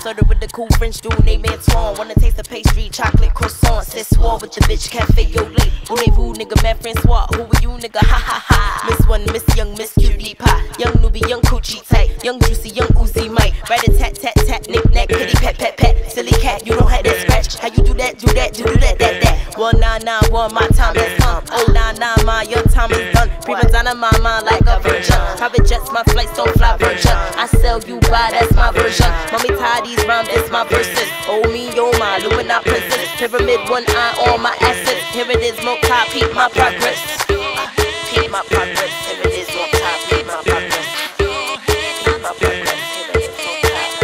Flirted with the cool French dude named Antoine. Wanna taste the pastry, chocolate croissant. Sis war with the bitch, cafe au lait. Voulez-vous, nigga, man, Francois. Who are you, nigga? Ha ha ha. Miss one, Miss Young, Miss Cutie Pie. Young newbie, young coochie tight. Young juicy, young Uzi Mike. Right a tat tat tat, knick knack, kitty pet pet pet. Silly cat, you don't have that scratch. How you do that, do that, do, that, that, that. One nine nine one, my time has come. Oh nine nine, my your time is done. Prima donna, my mind like a virgin. Private jets, my flights don't fly virgin. I sell you by, that's my version. Mommy tie these rhymes, it's my verses. Oh me, oh my, Lumina princess. Pyramid, one eye on my assets. Here it is, milk top, peep my progress. Peep my progress. Here it is, milk top, peep my progress. Peep my progress. Here it is, milk top.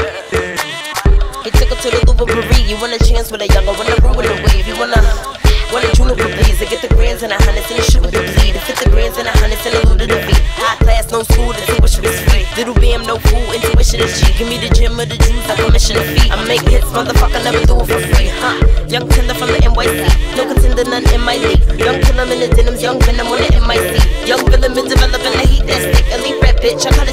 He took her to the Louvre Paris. You want a chance with a younger, wanna ruin the wave. You wanna, wanna juniper please. To get the grands and a hundreds and the shit with the bleed. Fit the grands and a hundreds and the loot of the beat. High class, no school, the tuition is free. Little bam, no fool, intuition is cheap. Give me the gym or the juice, I commission a fee. I make hits, motherfucker, never do it for free, huh? Young tender from the NYC, no contender, none in my league. Young killer in the denims, young venom on the MIC. Young villain been developing the heat that's stick. Elite rap bitch, I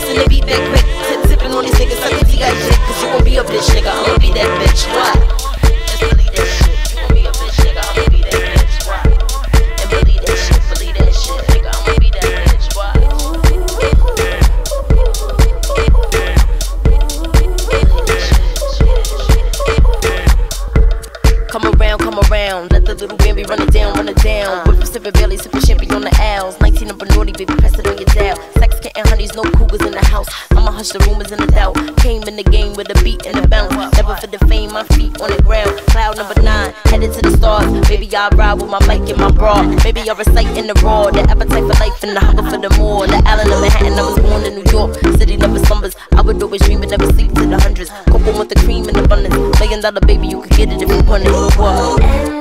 The little baby run it down, run it down. With sipping belly, sipping champagne on the owls. 19 up and naughty, baby, press it on your dial. Sex kitten, honeys, no cougars in the house. I'ma hush the rumors and the doubt. Came in the game with a beat and a bounce. Never for the fame, my feet on the ground. Cloud number nine, headed to the stars. Baby, I ride with my mic and my bra. Baby, I recite in the raw. The appetite for life and the hunger for the more. The island of Manhattan, I was born in New York. City never slumbers. I would always dream but never sleep to the hundreds. Cocoa with the cream and in abundance. Million dollar baby, you could get it if you wanted. What?